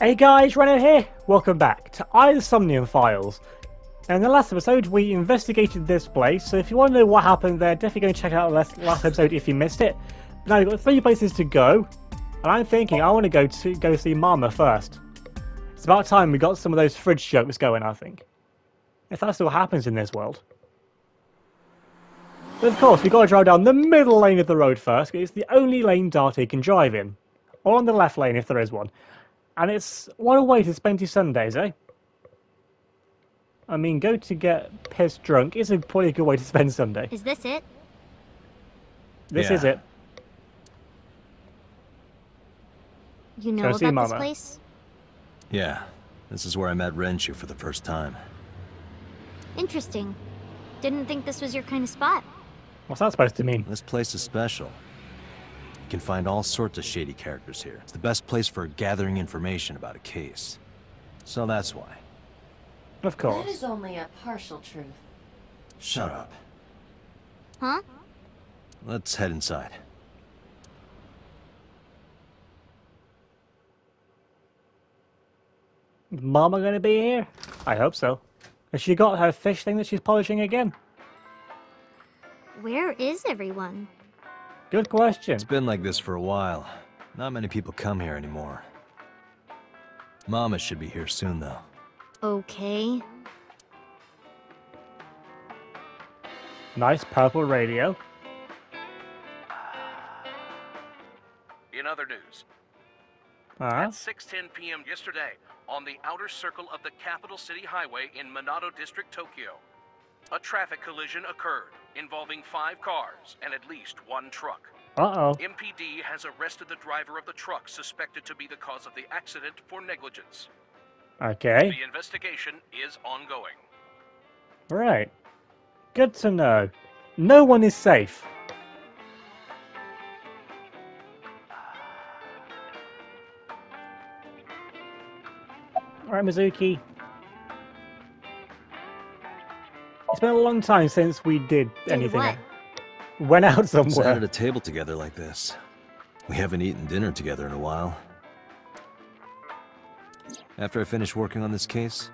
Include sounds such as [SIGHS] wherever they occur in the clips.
Hey guys, Reno here. Welcome back to AI Somnium Files. Now, in the last episode, we investigated this place, so if you want to know what happened there, definitely go and check out the last, episode if you missed it. But now we've got three places to go, and I'm thinking I want to go to go see Mama first. It's about time we got some of those fridge jokes going, I think. If that what happens in this world. But of course, we've got to drive down the middle lane of the road first, because it's the only lane Darty can drive in. Or on the left lane if there is one. And it's what a way to spend your Sundays, eh? I mean, go to get pissed drunk is a pretty good way to spend Sunday. Is this it? This Yeah. is it. You know about see this place? Yeah, this is where I met Renju for the first time. Interesting. Didn't think this was your kind of spot. What's that supposed to mean? This place is special. You can find all sorts of shady characters here. It's the best place for gathering information about a case. So that's why. Of course. That is only a partial truth. Shut up. Huh? Let's head inside. Is Mama gonna be here? I hope so. Has she got her fish thing that she's polishing again? Where is everyone? Good question. It's been like this for a while. Not many people come here anymore. Mama should be here soon, though. Okay. Nice purple radio. In other news, Ah, at 6:10 p.m. yesterday, on the outer circle of the capital city highway in Minato District, Tokyo, a traffic collision occurred involving five cars and at least one truck. uh-oh. MPD has arrested the driver of the truck suspected to be the cause of the accident for negligence. Okay. The investigation is ongoing. Right. Good to know. No one is safe. Alright, Mizuki. It's been a long time since we did Did anything. what? Went out somewhere. Sat at somewhere. a table together like this. We haven't eaten dinner together in a while. After I finish working on this case,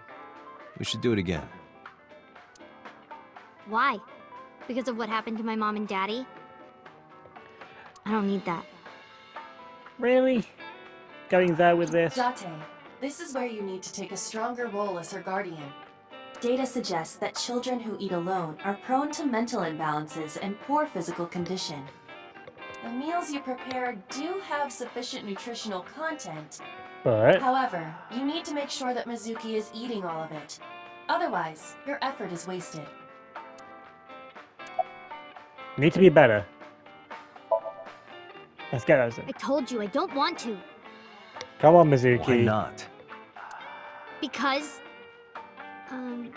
we should do it again. Why? Because of what happened to my mom and daddy? I don't need that. Really? Going there with this? Date, this is where you need to take a stronger role as her guardian. Data suggests that children who eat alone are prone to mental imbalances and poor physical condition. The meals you prepare do have sufficient nutritional content. But However, you need to make sure that Mizuki is eating all of it. Otherwise, your effort is wasted. need to be better. Let's get those in. I told you I don't want to. Come on, Mizuki. Why not? Because. Um.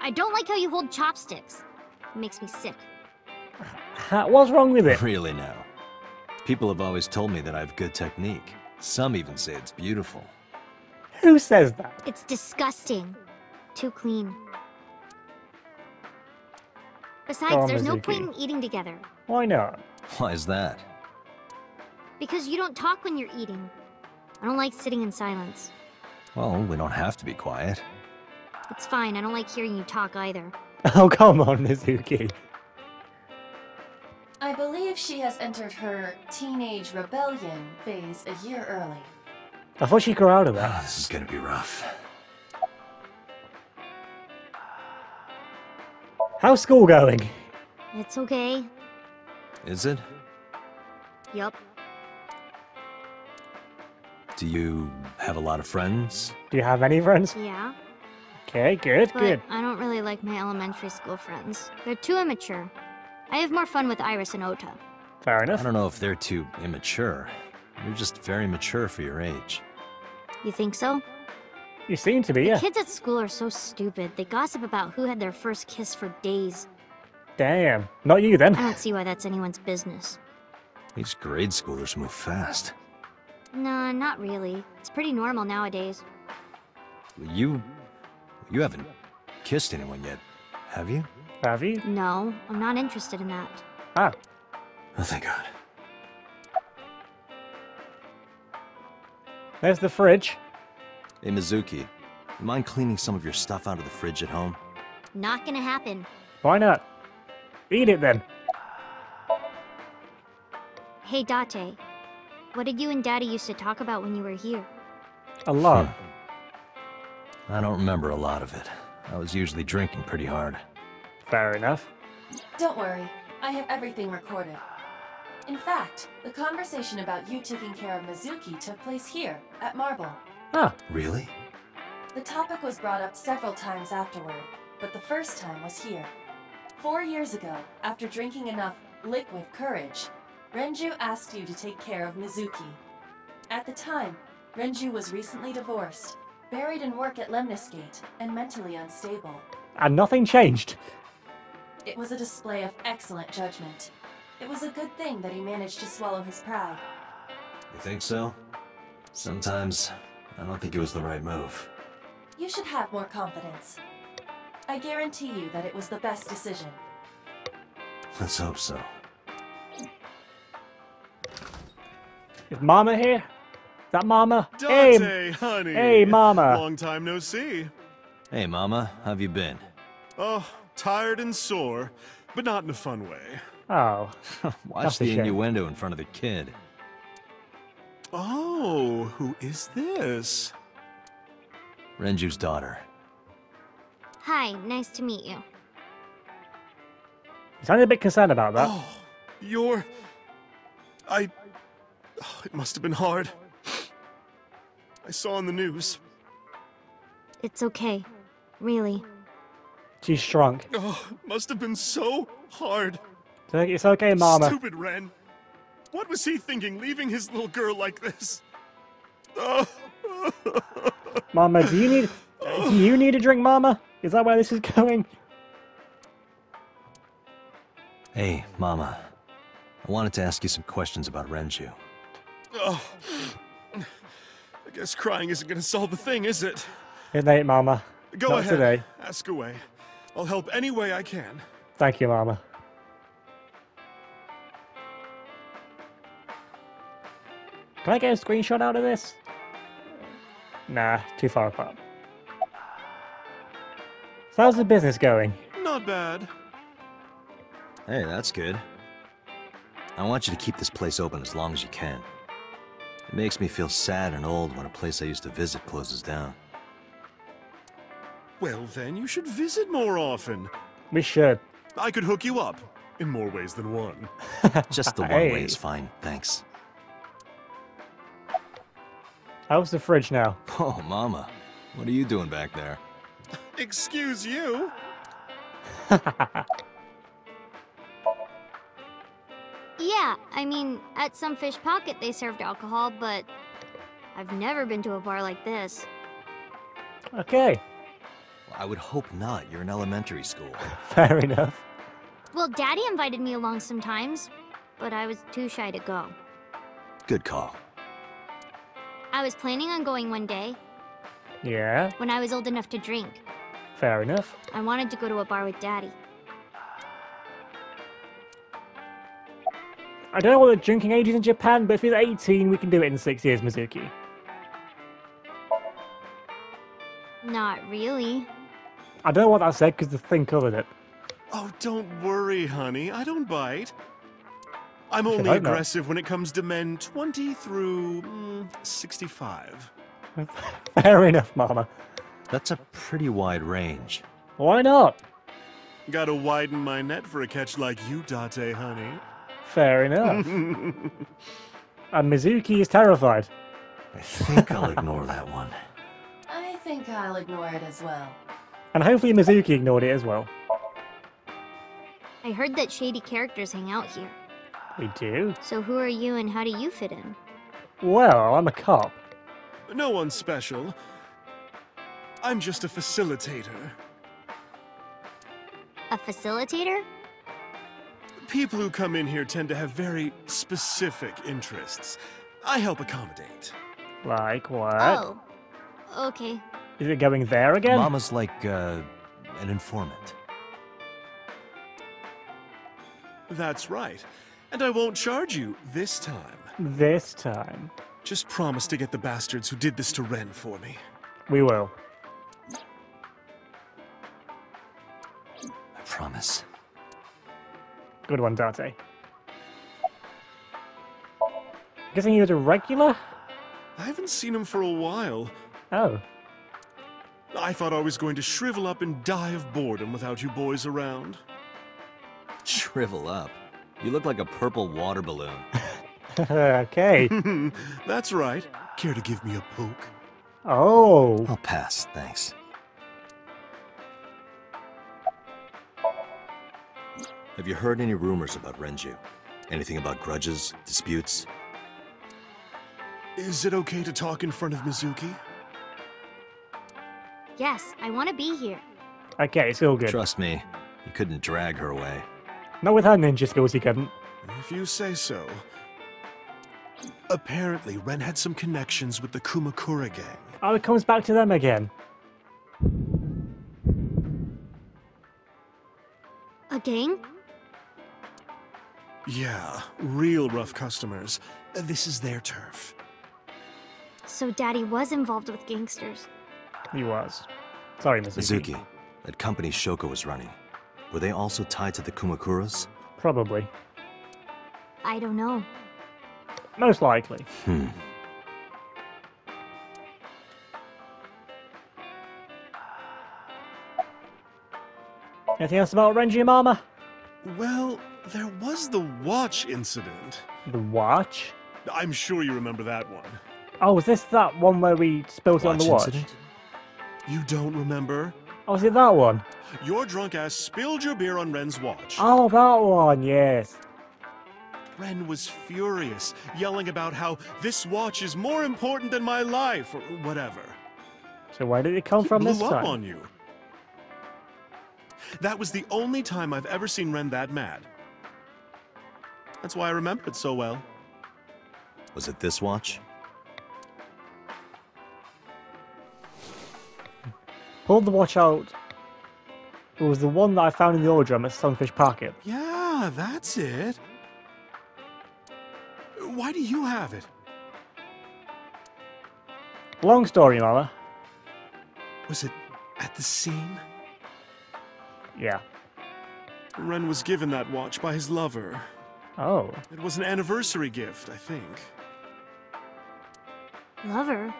I don't like how you hold chopsticks. It makes me sick. What's wrong with it? Really now. People have always told me that I have good technique. Some even say it's beautiful. Who says that? It's disgusting. Too clean. Besides, Go on, there's no point in eating together. Why not? Why is that? Because you don't talk when you're eating. I don't like sitting in silence. Well, we don't have to be quiet. It's fine, I don't like hearing you talk either. [LAUGHS] Oh, come on, Mizuki. I believe she has entered her teenage rebellion phase a year early. I thought she grew out of that. Ah, this is gonna be rough. How's school going? It's okay. Is it? Yup. Do you have a lot of friends? Do you have any friends? Yeah. Okay, good, But good. I don't really like my elementary school friends. They're too immature. I have more fun with Iris and Ota. Fair enough. I don't know if they're too immature. You're just very mature for your age. You think so? You seem to be, yeah. Kids at school are so stupid. They gossip about who had their first kiss for days. Damn. Not you then. I don't see why that's anyone's business. These grade schoolers move fast. Nah, not really. It's pretty normal nowadays. You... you haven't kissed anyone yet, have you? Have you? No, I'm not interested in that. Ah, Oh, thank God. there's the fridge. Hey, Mizuki, mind cleaning some of your stuff out of the fridge at home? Not gonna happen. Why not? Eat it then. Hey, Date. What did you and Daddy used to talk about when you were here? A lot. I don't remember a lot of it. I was usually drinking pretty hard. Fair enough. Don't worry, I have everything recorded. In fact, the conversation about you taking care of Mizuki took place here, at Marble. Ah, Really? The topic was brought up several times afterward, but the first time was here. Four years ago, after drinking enough liquid courage, Renju asked you to take care of Mizuki. At the time, Renju was recently divorced, buried in work at Lemniscate, and mentally unstable. and nothing changed. It was a display of excellent judgment. It was a good thing that he managed to swallow his pride. You think so? Sometimes, I don't think it was the right move. You should have more confidence. I guarantee you that it was the best decision. Let's hope so. Is Mama here? Is that Mama? Hey, honey. hey, Mama. Long time no see. Hey, Mama, how've you been? Oh, tired and sore, but not in a fun way. Oh, [LAUGHS] Watch That's a the shame. innuendo in front of the kid. Oh, who is this? Renju's daughter. Hi, nice to meet you. you sounded a bit concerned about that. Oh, you're. I. Oh, it must have been hard. I saw on the news. It's okay. Really. She's shrunk. Oh, must have been so hard. It's okay, Mama. Stupid Ren. What was he thinking, leaving his little girl like this? Oh. [LAUGHS] Mama, do you need do you need a drink, Mama? Is that where this is going? Hey, Mama. I wanted to ask you some questions about Renju. oh. I guess crying isn't gonna solve the thing, is it? Good night, Mama. Go Not ahead. today. Ask away. I'll help any way I can. Thank you, Mama. Can I get a screenshot out of this? Nah, too far apart. So how's the business going? Not bad. Hey, that's good. I want you to keep this place open as long as you can. It makes me feel sad and old when a place I used to visit closes down. Well, then you should visit more often. We should. I could hook you up in more ways than one. [LAUGHS] Just the one Hey. way is fine, thanks. How's the fridge now? Oh, Mama. What are you doing back there? Excuse you? [LAUGHS] Yeah, I mean, at Sunfish Pocket they served alcohol, but I've never been to a bar like this. okay, Well, I would hope not. You're in elementary school. [LAUGHS] fair enough. Well, Daddy invited me along sometimes, but I was too shy to go. Good call. I was planning on going one day Yeah, when I was old enough to drink. fair enough. I wanted to go to a bar with Daddy. I don't know what the drinking age is in Japan, but if he's 18, we can do it in six years, Mizuki. Not really. I don't know what that said because the thing covered it. Oh, don't worry, honey. I don't bite. I'm only I know? aggressive when it comes to men 20 through mm, 65. [LAUGHS] fair enough, Mama. That's a pretty wide range. Why not? Gotta widen my net for a catch like you, Date, honey. Fair enough. and Mizuki is terrified. I think I'll ignore that one. I think I'll ignore it as well. And hopefully Mizuki ignored it as well. I heard that shady characters hang out here. We do? So who are you and how do you fit in? Well, I'm a cop. no one special. I'm just a facilitator. A facilitator? People who come in here tend to have very specific interests. I help accommodate. Like what? Oh. Okay. Is it going there again? Mama's like, uh, an informant. That's right. And I won't charge you this time. This time. Just promise to get the bastards who did this to Ren for me. We will. I promise. Good one, Dante. Guessing he was a regular? I haven't seen him for a while. Oh. I thought I was going to shrivel up and die of boredom without you boys around. Shrivel up. You look like a purple water balloon. [LAUGHS] okay. [LAUGHS] That's right. Care to give me a poke? Oh. I'll pass, thanks. Have you heard any rumors about Renju? Anything about grudges, disputes? Is it okay to talk in front of Mizuki? Yes, I want to be here. Okay, it's all good. Trust me, you couldn't drag her away. Not with her ninja skills, you couldn't. If you say so. Apparently, Ren had some connections with the Kumakura gang. Oh, it comes back to them again. A gang? Yeah, real rough customers. This is their turf. So Daddy was involved with gangsters. He was. Sorry, Mizuki. Mizuki, that company Shoko was running, were they also tied to the Kumakuras? Probably. I don't know. Most likely. Hmm. Anything else about Renju and Mama? Well, there was the watch incident. The watch? I'm sure you remember that one. Oh, was this that one where we spilled it on the watch? incident? You don't remember? Oh, was it that one? Your drunk ass spilled your beer on Ren's watch. Oh, that one, yes. Ren was furious, yelling about how this watch is more important than my life, or whatever. So where did it come He from blew this up time? on you. That was the only time I've ever seen Ren that mad. That's why I remember it so well. Was it this watch? Pulled the watch out. It was the one that I found in the oil drum at Sunfish Pocket. Yeah, that's it. Why do you have it? Long story, Mama. Was it at the scene? Yeah. Ren was given that watch by his lover. Oh. It was an anniversary gift, I think. Lover?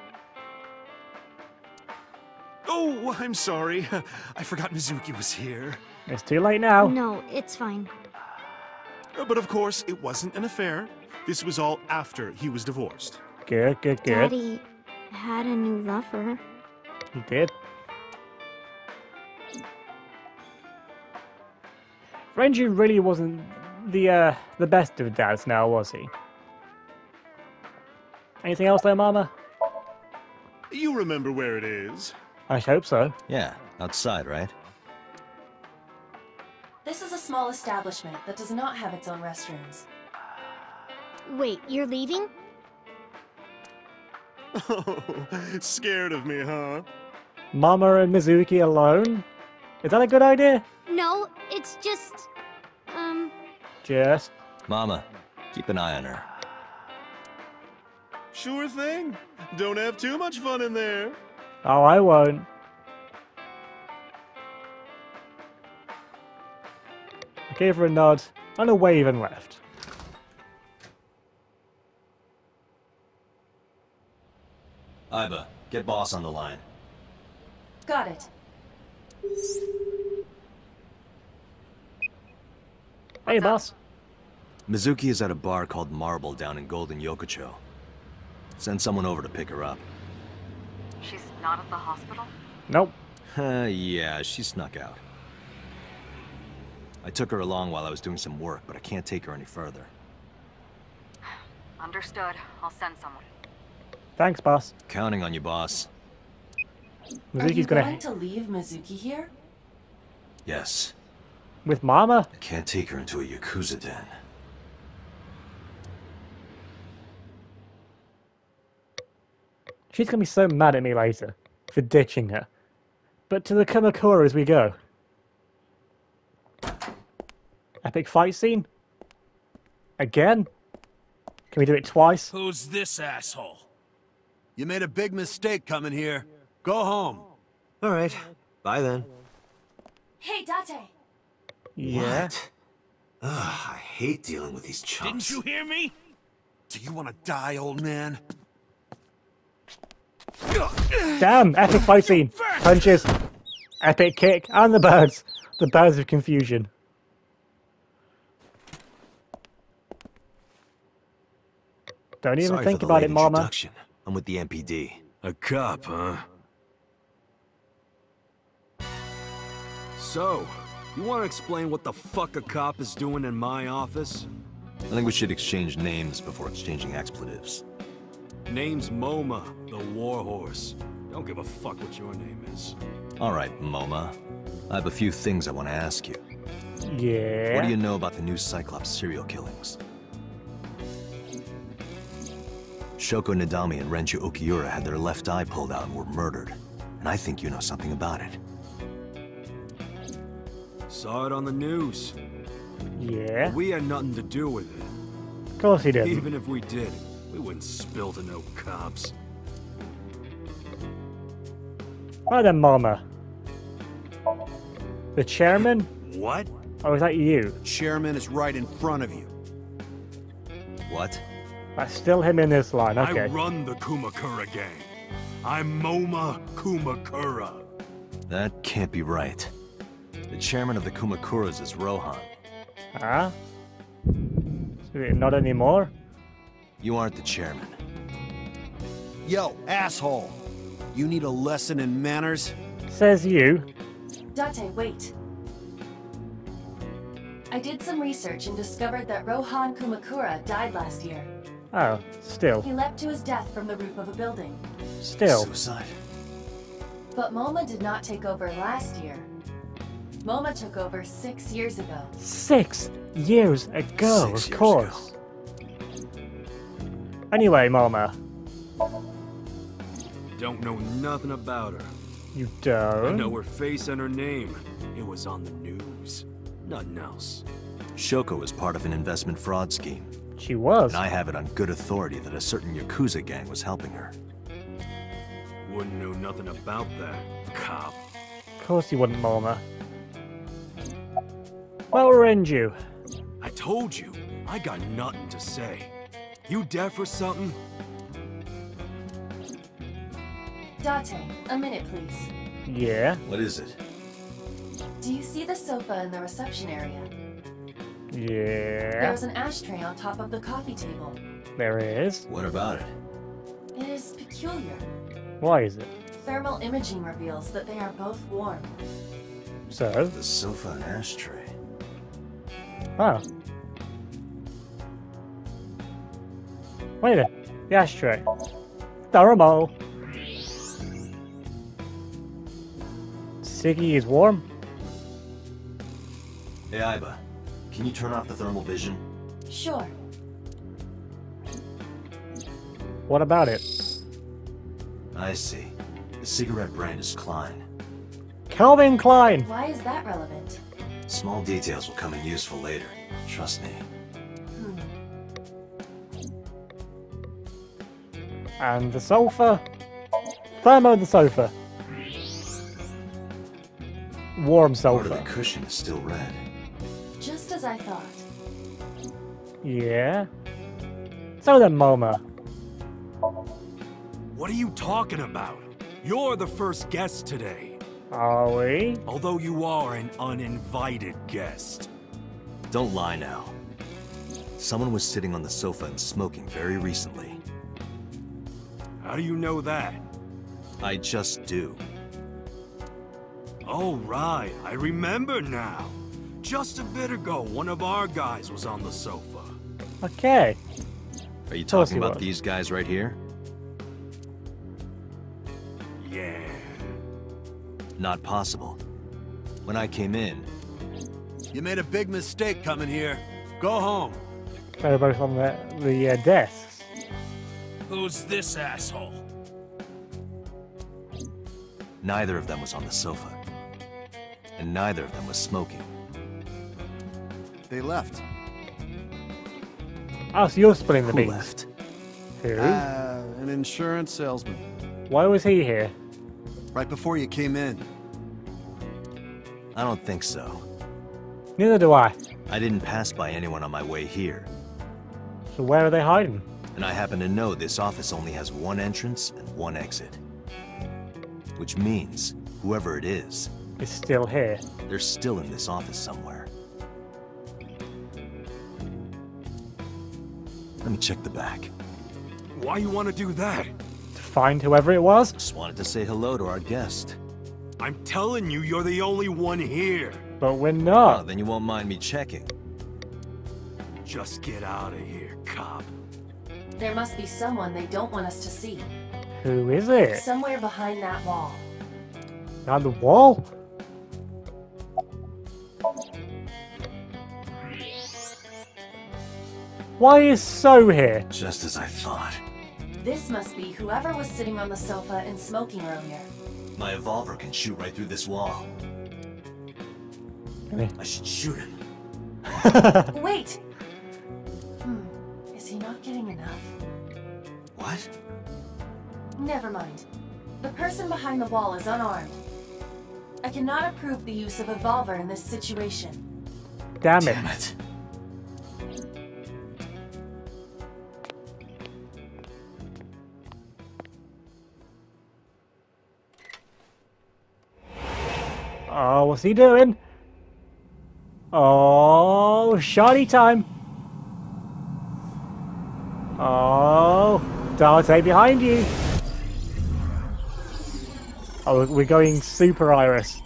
Oh, I'm sorry. [LAUGHS] I forgot Mizuki was here. It's too late now. No, it's fine. Uh, But of course, it wasn't an affair. This was all after he was divorced. Good, good, good. Daddy had a new lover. He did. Renju really wasn't the uh, the best of dads now, was he? Anything else there, Mama? You remember where it is? I hope so. Yeah, outside, right? This is a small establishment that does not have its own restrooms. Wait, you're leaving? Oh, [LAUGHS] scared of me, huh? Mama and Mizuki alone? Is that a good idea? No, it's just. Um. Just. Mama, keep an eye on her. Sure thing. Don't have too much fun in there. Oh, I won't. I gave her a nod and a wave and left. Aiba, get boss on the line. Got it. Hey, boss. Mizuki is at a bar called Marble down in Golden Yokocho. Send someone over to pick her up. She's not at the hospital? Nope. Uh, [LAUGHS] yeah, she snuck out. I took her along while I was doing some work, but I can't take her any further. [SIGHS] Understood. I'll send someone. Thanks, boss. Counting on you, boss. Are you Mizuki's gonna going to leave Mizuki here? Yes. With Mama. I can't take her into a Yakuza den. She's gonna be so mad at me later for ditching her. But to the Kumakuras we go. Epic fight scene? Again? Can we do it twice? Who's this asshole? You made a big mistake coming here. Go home. All right. Bye then. Hey, Date! Yeah. What? Ugh, I hate dealing with these chumps. Didn't you hear me? Do you want to die, old man? Damn, epic fight scene. Punches, epic kick, and the birds. The birds of confusion. Don't even Sorry think about it, Mama. I'm with the MPD. A cop, huh? So, you want to explain what the fuck a cop is doing in my office? I think we should exchange names before exchanging expletives. Name's Moma, the Warhorse. Don't give a fuck what your name is. All right, Moma. I have a few things I want to ask you. Yeah. What do you know about the new Cyclops serial killings? Shoko Nadami and Renju Okiura had their left eye pulled out and were murdered. And I think you know something about it. Saw it on the news. Yeah. We had nothing to do with it. Of course he did. Even if we did, we wouldn't spill to no cops. Right then, Mama. The chairman? What? Oh, is that you? Chairman is right in front of you. What? That's still him in this line. Okay. I run the Kumakura gang. I'm Moma Kumakura. That can't be right. The chairman of the Kumakuras is Rohan. Huh? Not anymore? You aren't the chairman. Yo, asshole! You need a lesson in manners? Says you. Date, wait. I did some research and discovered that Rohan Kumakura died last year. Oh, still. He leapt to his death from the roof of a building. Still. Suicide. But Moma did not take over last year. Moma took over six years ago. Six years ago, Six of years course. Anyway, Mama, Don't know nothing about her. you don't. I know her face and her name. It was on the news. Nothing else. Shoko was part of an investment fraud scheme. She was. And I have it on good authority that a certain Yakuza gang was helping her. Wouldn't know nothing about that, cop. Of course you wouldn't, Mama. Well, Renju. I told you, I got nothing to say. You deaf or something? Date, a minute please. Yeah, What is it? Do you see the sofa in the reception area? yeah. There is an ashtray on top of the coffee table. There is. What about it? It is peculiar. Why is it? Thermal imaging reveals that they are both warm. So? The sofa and ashtray. Oh. Wait a minute. The ashtray. Thermal. Siggy is warm? Hey, Aiba. Can you turn off the thermal vision? Sure. What about it? I see. The cigarette brand is Klein. Calvin Klein! Why is that relevant? Small details will come in useful later. Trust me. Hmm. And the sofa? Thermo the sofa. Warm Part of the cushion is still red. Just as I thought. Yeah. So then, Moma. What are you talking about? You're the first guest today. Are we? Although you are an uninvited guest. Don't lie now. Someone was sitting on the sofa and smoking very recently. How do you know that? I just do. Oh, right. I remember now. Just a bit ago, one of our guys was on the sofa. Okay. Are you talking about was. these guys right here? Yeah. Not possible. When I came in, You made a big mistake coming here. Go home. They're both on the, the uh, desks. Who's this asshole? neither of them was on the sofa. And neither of them was smoking. They left. Oh, so you're spilling the Who beans. left? Who? Uh, an insurance salesman. Why was he here? Right before you came in. I don't think so. Neither do I. I didn't pass by anyone on my way here. So where are they hiding? And I happen to know this office only has one entrance and one exit. Which means, whoever it is, Is still here. they're still in this office somewhere. Let me check the back. Why you want to do that? To find whoever it was? Just wanted to say hello to our guest. I'm telling you, you're the only one here. But we're not. then you won't mind me checking. Just get out of here, cop. There must be someone they don't want us to see. Who is it? Somewhere behind that wall. Behind the wall? Why is So here? Just as I thought. This must be whoever was sitting on the sofa and smoking earlier. My evolver can shoot right through this wall. Really? I should shoot him. [LAUGHS] Wait! Hmm. Is he not getting enough? What? Never mind. The person behind the wall is unarmed. I cannot approve the use of Evolver in this situation. Damn it. Damn it. Oh, what's he doing? Oh, shoddy time. Oh, Dante behind you. Oh, we're going super Iris.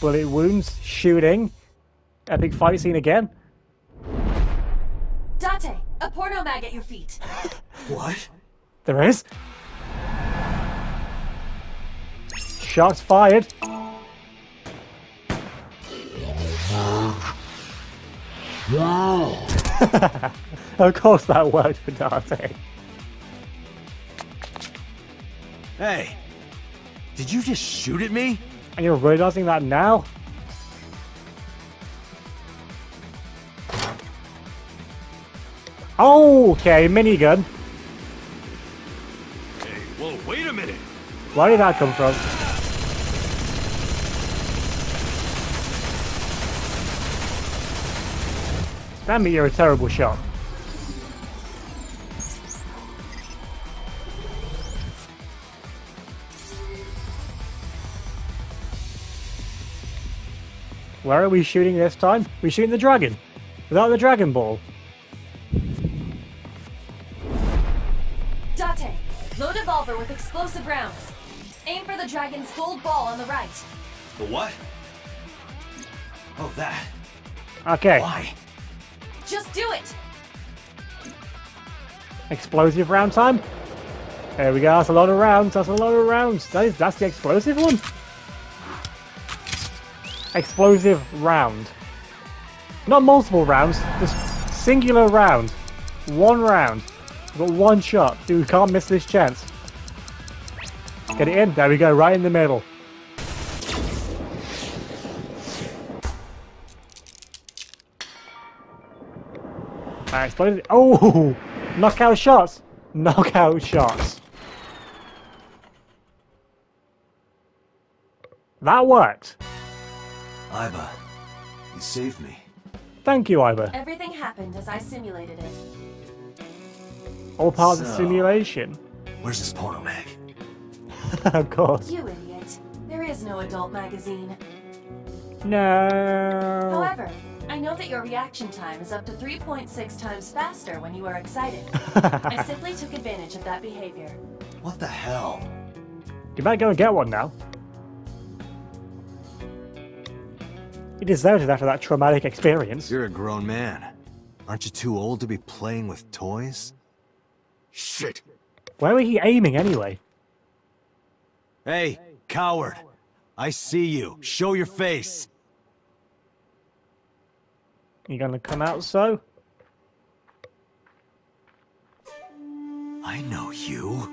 Bullet wounds, shooting. Epic fight scene again. Date! A porno mag at your feet! [LAUGHS] What? There is. Shots fired. [LAUGHS] of course that worked for Dante. Hey! Did you just shoot at me? And you're realizing that now? Oh, okay, minigun. Hey, whoa, wait a minute. Where did that come from? Damn it, you're a terrible shot. Where are we shooting this time? We're shooting the dragon. Without the Dragon Ball. Date! Load Evolver with explosive rounds. Aim for the dragon's gold ball on the right. The what? Oh, that. Okay. Why? Just do it! Explosive round time. There we go. That's a lot of rounds. That's a lot of rounds. That is, that's the explosive one. Explosive round. Not multiple rounds. Just singular round. One round. We've got one shot. Dude, we can't miss this chance. Get it in. There we go. Right in the middle. Alright, explosive. Oh! [LAUGHS] Knockout shots. Knockout shots. That worked. Aiba, you saved me. Thank you, Aiba. Everything happened as I simulated it. All part of the simulation. Where's this porno mag? [LAUGHS] of course. You idiot. There is no adult magazine. No. However, I know that your reaction time is up to 3.6 times faster when you are excited. [LAUGHS] I simply took advantage of that behavior. What the hell? You might go and get one now. You deserved it after that traumatic experience. You're a grown man. Aren't you too old to be playing with toys? Shit. Where were he aiming anyway? Hey, coward! I see you. Show your face. You gonna come out so? I know you.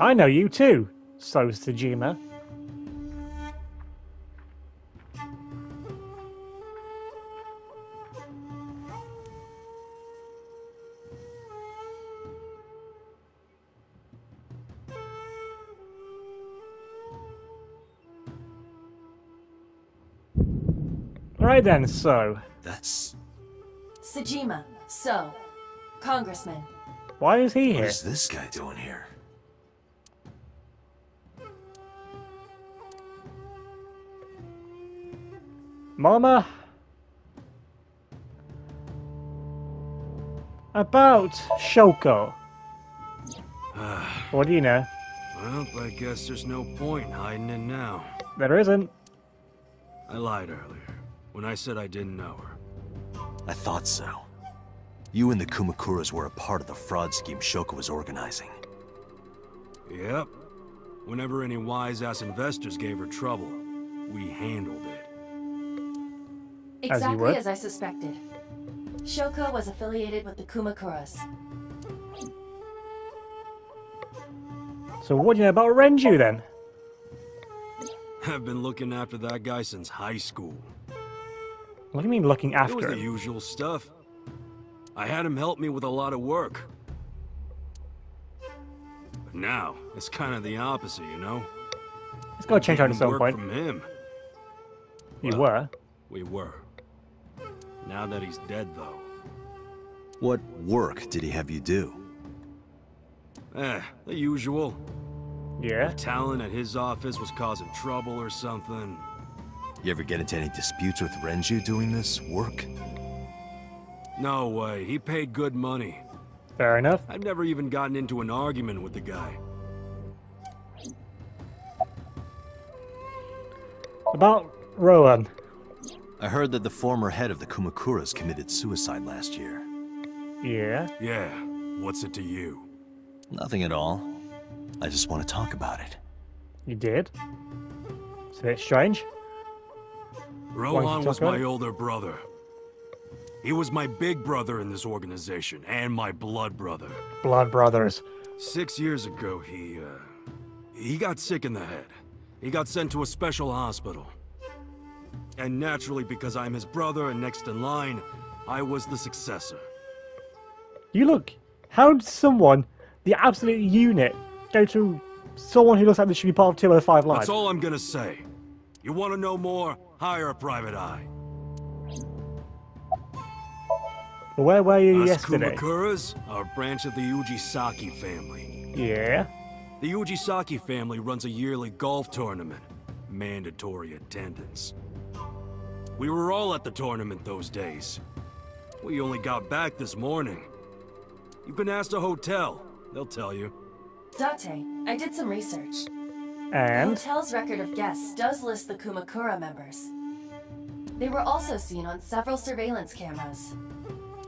I know you too, so Sejima. Then, so That's... Sejima, so, Congressman, why is he What here? is this guy doing here? Mama? About Shoko. Ah. what do you know? Well, I guess there's no point hiding it now. There isn't. I lied earlier when I said I didn't know her. I thought so. You and the Kumakuras were a part of the fraud scheme Shoko was organizing. Yep. Whenever any wise-ass investors gave her trouble, we handled it. exactly would. as I suspected. Shoko was affiliated with the Kumakuras. So what do you know about Renju then? I've been looking after that guy since high school. What do you mean looking after? It was after the him? usual stuff. I had him help me with a lot of work. But now, it's kind of the opposite, you know? It's got to change out at some work point. from him. You Well, were. We were. Now that he's dead, though. What work did he have you do? Eh, the usual. Yeah. If talent at his office was causing trouble or something. You ever get into any disputes with Renju doing this work? No way, he paid good money. Fair enough. I've never even gotten into an argument with the guy. About Rohan. I heard that the former head of the Kumakuras committed suicide last year. Yeah. Yeah, what's it to you? Nothing at all. I just want to talk about it. You did. It's a bit strange. Rohan was my older brother. He was my big brother in this organization, and my blood brother. Blood brothers. Six years ago, he, uh... He got sick in the head. He got sent to a special hospital. And naturally, because I'm his brother and next in line, I was the successor. You look. How did someone, the absolute unit, go to someone who looks like they should be part of 205 Live? That's all I'm gonna say. You want to know more? Hire a private eye. Where were you Us yesterday? Kumakuras are a branch of the Ujisaki family. Yeah. The Ujisaki family runs a yearly golf tournament. Mandatory attendance. We were all at the tournament those days. We only got back this morning. You can ask the hotel. They'll tell you. Date, I did some research. The And hotel's record of guests does list the Kumakura members. They were also seen on several surveillance cameras.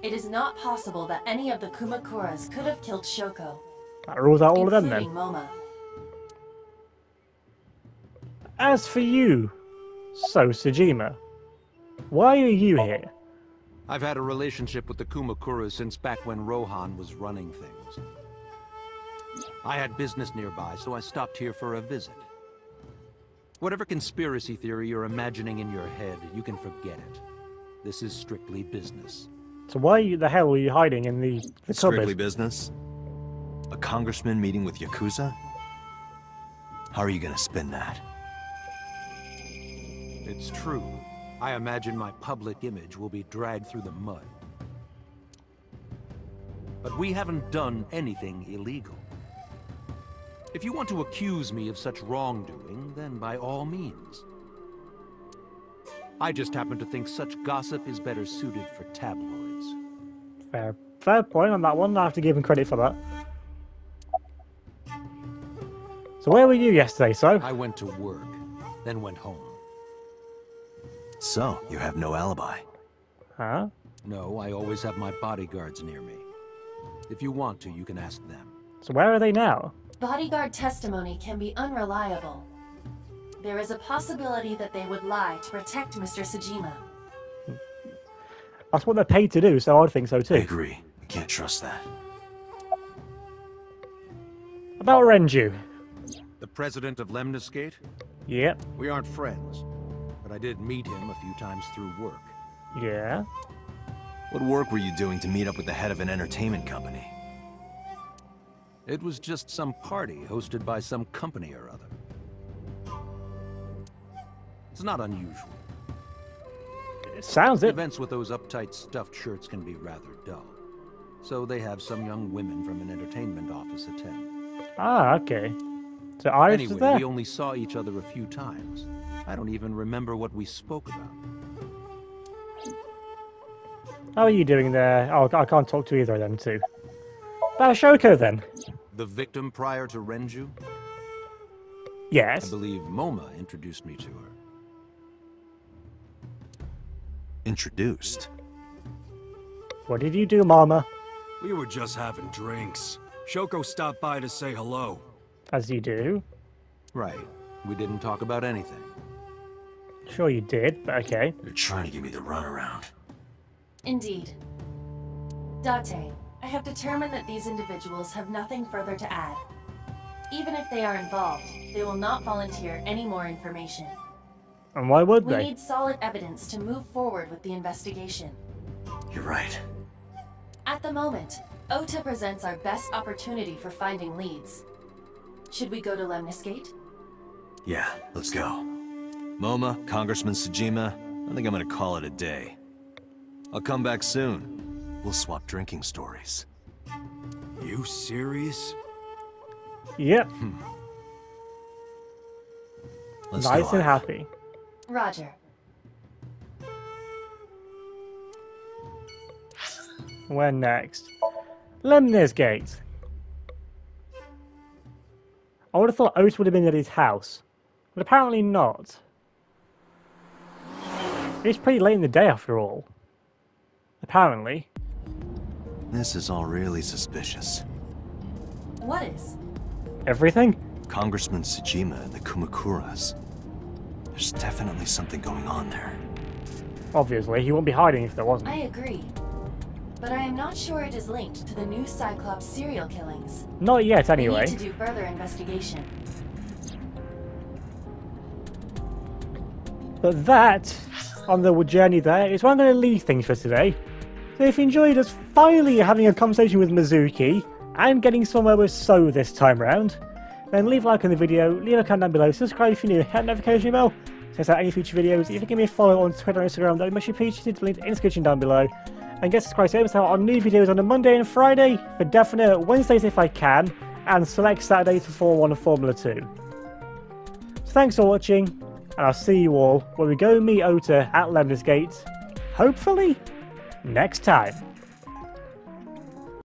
It is not possible that any of the Kumakuras could have killed Shoko, that rules out all of them including then. Moma. As for you, so Sejima, why are you here? I've had a relationship with the Kumakuras since back when Rohan was running things. I had business nearby, so I stopped here for a visit. Whatever conspiracy theory you're imagining in your head, you can forget it. This is strictly business. So why the hell are you hiding in the, the Strictly cupboard? business? A congressman meeting with Yakuza? How are you gonna spin that? It's true. I imagine my public image will be dragged through the mud. But we haven't done anything illegal. If you want to accuse me of such wrongdoing, then by all means. I just happen to think such gossip is better suited for tabloids. Fair, fair point on that one. I have to give him credit for that. So where were you yesterday, so? I went to work, then went home. So, you have no alibi. Huh? No, I always have my bodyguards near me. If you want to, you can ask them. So where are they now? Bodyguard testimony can be unreliable. There is a possibility that they would lie to protect Mr. Sejima. That's what they're paid to do, so I'd think so too. I agree. We can't trust that. About Renju. The president of Lemniscate? Yep. We aren't friends, but I did meet him a few times through work. Yeah. What work were you doing to meet up with the head of an entertainment company? It was just some party hosted by some company or other. It's not unusual. It sounds it. Events with those uptight stuffed shirts can be rather dull. So they have some young women from an entertainment office attend. Ah, okay. So Iris anyway, is there? we only saw each other a few times. I don't even remember what we spoke about. How are you doing there? Oh, I can't talk to either of them too. About Shoko then? The victim prior to Renju? Yes. I believe Moma introduced me to her. Introduced? What did you do, Mama? We were just having drinks. Shoko stopped by to say hello. As you do. Right. We didn't talk about anything. Sure you did, but okay. You're trying to give me the runaround. Indeed. Date, I have determined that these individuals have nothing further to add. Even if they are involved, they will not volunteer any more information. And why would We they? need solid evidence to move forward with the investigation. You're right. At the moment, Ota presents our best opportunity for finding leads. Should we go to Lemnis Gate? Yeah, let's go. Moma, Congressman Sejima, I think I'm gonna call it a day. I'll come back soon. We'll swap drinking stories. You serious? Yep. Hmm. Let's nice and Ivy. happy. Roger. Where next? Lemnis Gate. I would have thought Otis would have been at his house, but apparently not. It's pretty late in the day after all. Apparently. This is all really suspicious. What is? Everything? Congressman Sejima and the Kumakuras. There's definitely something going on there. Obviously, he won't be hiding if there wasn't. I agree. But I am not sure it is linked to the new Cyclops serial killings. Not yet, anyway. We anyway. need to do further investigation. But that, on the journey there, is where I'm going to leave things for today. So if you enjoyed us finally having a conversation with Mizuki, and getting somewhere with So this time round, then leave a like on the video, leave a comment down below, subscribe if you're new, hit the notification bell, check out any future videos, you give me a follow on Twitter and Instagram, that would be much appreciated, link in the description down below. And get subscribed to out on new videos on a Monday and Friday, for definite Wednesdays if I can, and select Saturdays for 4 1 Formula 2. So thanks for watching, and I'll see you all when we go meet Ota at Lemnis Gate, hopefully next time.